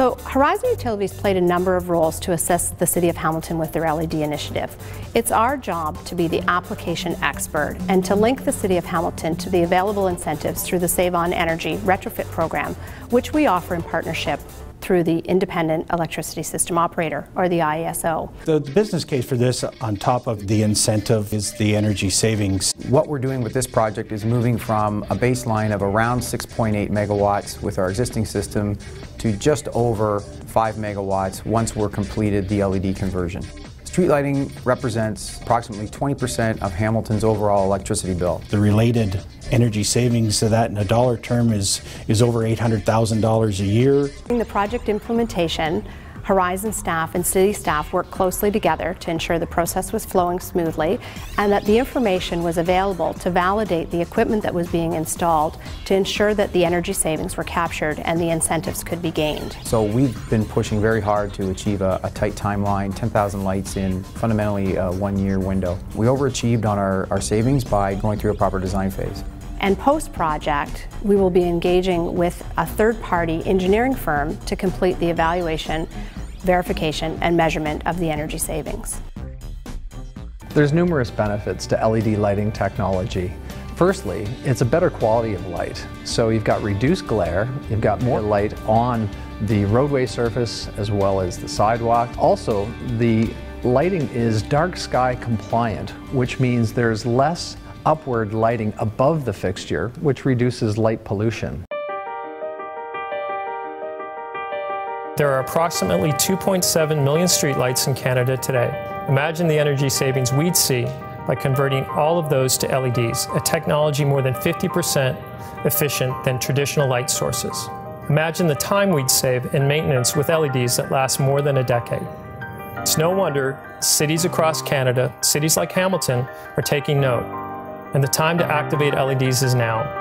So Horizon Utilities played a number of roles to assist the City of Hamilton with their LED initiative. It's our job to be the application expert and to link the City of Hamilton to the available incentives through the Save On Energy retrofit program, which we offer in partnership through the Independent Electricity System Operator, or the IESO. The business case for this, on top of the incentive, is the energy savings. What we're doing with this project is moving from a baseline of around 6.8 megawatts with our existing system to just over 5 megawatts once we're completed the LED conversion. Street lighting represents approximately 20% of Hamilton's overall electricity bill. The related energy savings to that in a dollar term is, is over $800,000 a year. The project implementation Horizon staff and city staff worked closely together to ensure the process was flowing smoothly and that the information was available to validate the equipment that was being installed to ensure that the energy savings were captured and the incentives could be gained. So we've been pushing very hard to achieve a, a tight timeline, 10,000 lights in fundamentally a one year window. We overachieved on our, our savings by going through a proper design phase. And post-project, we will be engaging with a third-party engineering firm to complete the evaluation, verification, and measurement of the energy savings. There's numerous benefits to LED lighting technology. Firstly, it's a better quality of light. So you've got reduced glare, you've got more light on the roadway surface as well as the sidewalk. Also, the lighting is dark sky compliant, which means there's less upward lighting above the fixture, which reduces light pollution. There are approximately 2.7 million streetlights in Canada today. Imagine the energy savings we'd see by converting all of those to LEDs, a technology more than 50% efficient than traditional light sources. Imagine the time we'd save in maintenance with LEDs that last more than a decade. It's no wonder cities across Canada, cities like Hamilton, are taking note and the time to activate LEDs is now.